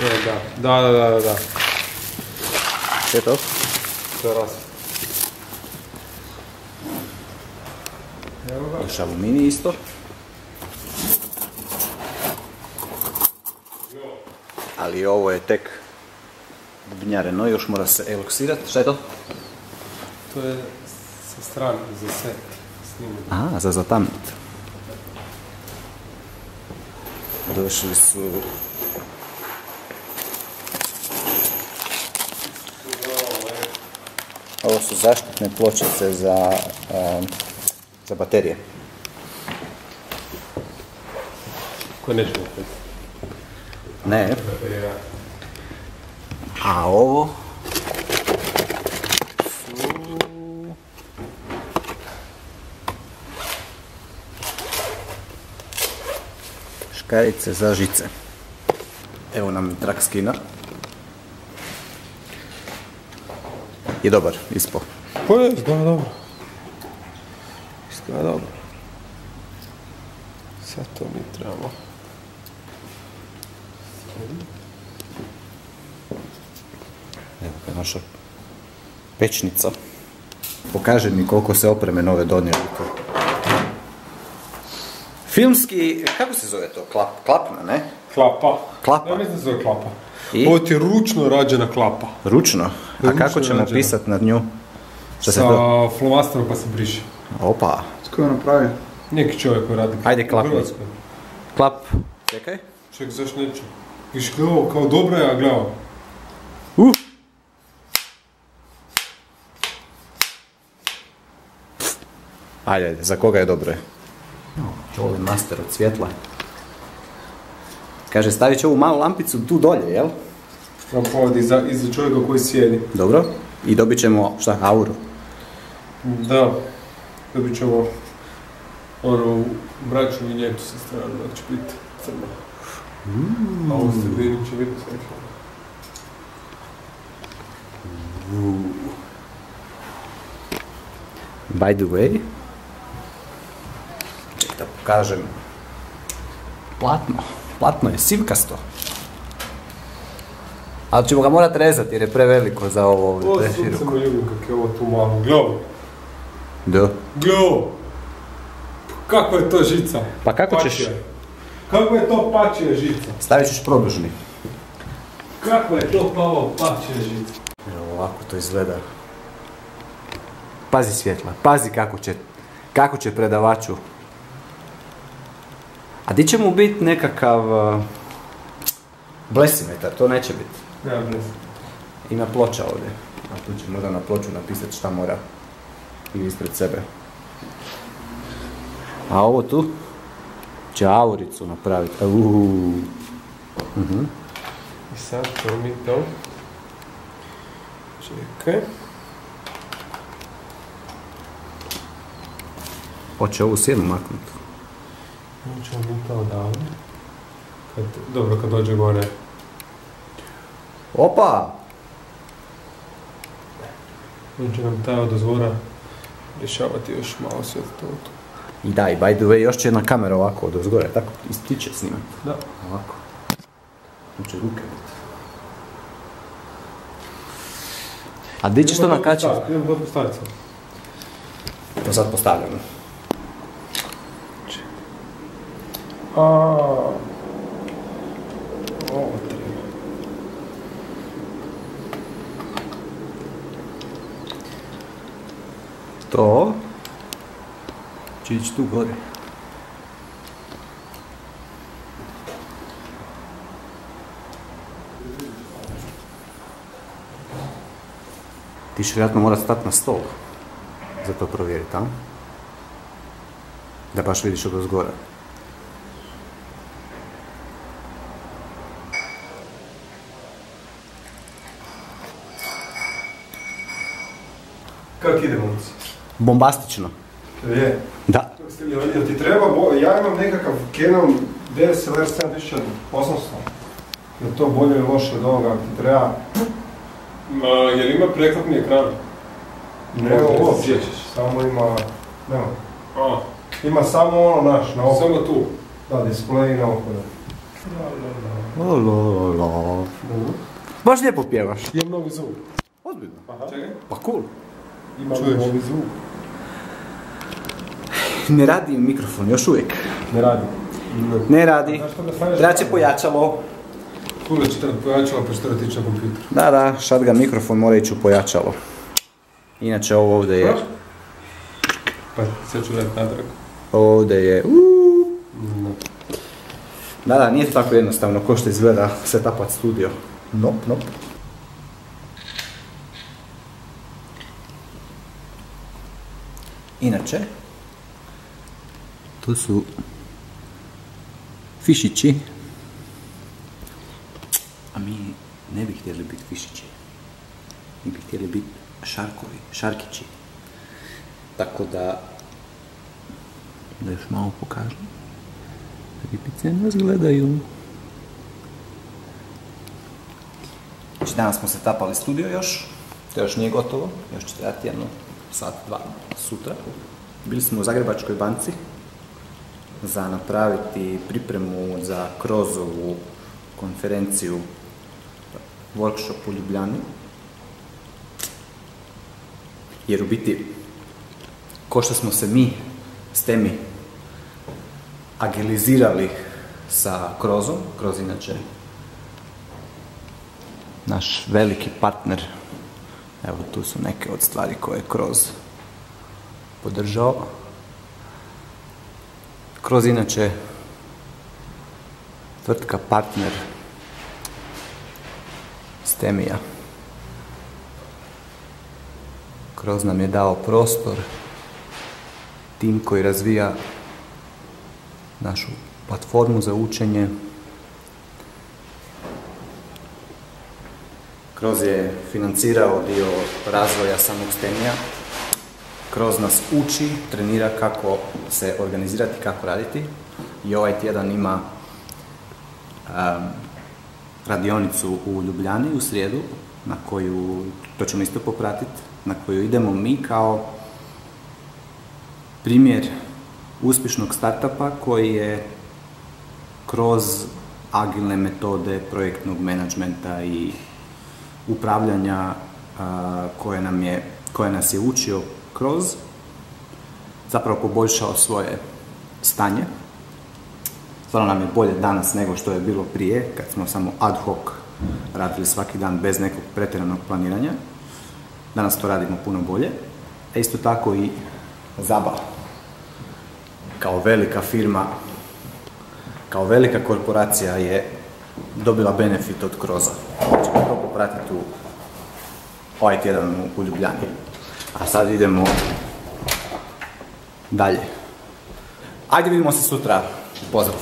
E, da. Da, da, da, da. Sve to? To je raz. Još aluminij isto. Ali ovo je tek bubnjareno, još mora se eloksirati. Šta je to? To je sa strane, za set. Snimanje. Aha, za zatamnit. Došli su... Ovo su zaštitne pločice za, za baterije. Opet. Ne. A ovo su... Škarice za žice. Evo nam trak skina. Je dobar, ispo. Pa je, izgleda dobro. Izgleda dobro. Sad to mi trebamo. Evo ga naša pečnica. Pokaže mi koliko se opreme nove donijeli. Filmski, kako se zove to? Klap, klapna, ne? Klapa. Klapa. Ja mislim se zove klapa. I? Ovo ti je ručno rađena klapa. Ručno? A Ručno kako ćemo rađena. pisat nad nju? Šta se Sa to? flomasterom pa se briše. Opa. Tko je napravio? Neki čovjek koji radi Ajde, Hrvatskoj. Klap. Čekaj. Ček, zašto neće? Viš gledao kao dobro je, a gledao. Uh. Ajde, ajde, za koga je dobro je? Čovjek master od svjetla. Kaže, stavit ću ovu malu lampicu tu dolje, jel? Na povod iza, iza čovjeka koji sjedi. Dobro. I dobit ćemo, šta, auru. Da. Dobit ćemo ono bračnu vinjetu sa strane, da će biti crno. A u sredini će biti svjetlo. By the way, ček da pokažem. Platno. Platno je sivkasto. Ali ćemo ga morat rezati jer je preveliko za ovo ovdje, Ovo preširoko. sunce mu ljubim kak je ovo tu malo. Gledao. Da. Gledao. Kakva je to žica? Pa kako ćeš- Pačija. Kakva je to pačija žica? Stavit ćeš produžni. Kakva je to pao pačija žica? Evo ovako to izgleda. Pazi svjetla, pazi kako će, kako će predavaču. A di će mu biti nekakav uh, blesimetar, to neće biti. Ja, ne Ima ploča ovdje. A tu će možda na ploču napisati šta mora. I ispred sebe. A ovo tu će auricu napraviti. Uuu. I sad ćemo mi to... Čekaj. Hoće ovu sjenu maknuti. Ćemo mi to odavde. Kad, dobro, kad dođe gore. Opa! On će nam taj od ozgora rješavati još malo svjetlo tu. I da, i by the way, još će jedna kamera ovako od ozgore, tako ističe snimat. Da. Ovako. Tu će ruke biti. A di ćeš to nakačiti? Idemo to postaviti sad. To sad postavljamo. А, Отре. То чичто горе. Ти ще вероятно мора да стат на стол, за да провери там. Да баш видиш одозгора. Vidiš od ozgora. Kak ide, momci? Bombastično. Je. Da. Jel ti treba, bo- ja imam nekakav Canon DSLR 7800. Je to bolje ili loše od ovoga ako ti treba? Ma, jel ima preklopni ekran? Ne, ovo sjećaš. Samo ima, nema. A. Ima samo ono naš, na oko. Samo tu. Da, display na oko. La, la, la. Baš lijepo pjevaš. Imam novi zvuk. Ozbiljno. Čekaj. Pa cool. Imam zvuk. Ne radi mikrofon, još uvijek. Ne radi. Ne radi. Što Treba će pojačalo. Kule će trebati pojačala pa ići na kompjuter. Da, da, shotgun mikrofon mora ići u pojačalo. Inače ovo ovdje je, Pa sad ću dati natrag. ovdje je, uuu. Da, da, nije to tako jednostavno ko što izgleda setapat studio. Nop, nop. Inače, tu su fišići, a mi ne bi htjeli biti fišići. Mi bi htjeli biti šarkovi, šarkići. Tako da, da još malo pokažem. Ribice nas gledaju. Znači danas smo se tapali studio još, to još nije gotovo, još će trebati jedno sat, dva sutra. Bili smo u Zagrebačkoj banci za napraviti pripremu za Krozovu konferenciju workshop u Ljubljani. Jer u biti, ko što smo se mi s temi agilizirali sa Krozom, Kroz inače naš veliki partner, evo tu su neke od stvari koje je Kroz podržao. Kroz inače tvrtka partner Stemija. Kroz nam je dao prostor, tim koji razvija našu platformu za učenje. Kroz je financirao dio razvoja samog STEMija. Kroz nas uči, trenira kako se organizirati, kako raditi. I ovaj tjedan ima um, radionicu u Ljubljani u srijedu, na koju, to ćemo isto popratiti, na koju idemo mi kao primjer uspješnog startupa koji je kroz agilne metode projektnog menadžmenta i upravljanja koje, nam je, koje nas je učio kroz zapravo poboljšao svoje stanje. Stvarno nam je bolje danas nego što je bilo prije, kad smo samo ad hoc radili svaki dan bez nekog pretjeranog planiranja. Danas to radimo puno bolje. A isto tako i Zaba kao velika firma, kao velika korporacija je dobila benefit od Kroza. Ćemo to popratiti u ovaj tjedan u- Ljubljani. A sad idemo dalje. Ajde vidimo se sutra. Pozdrav.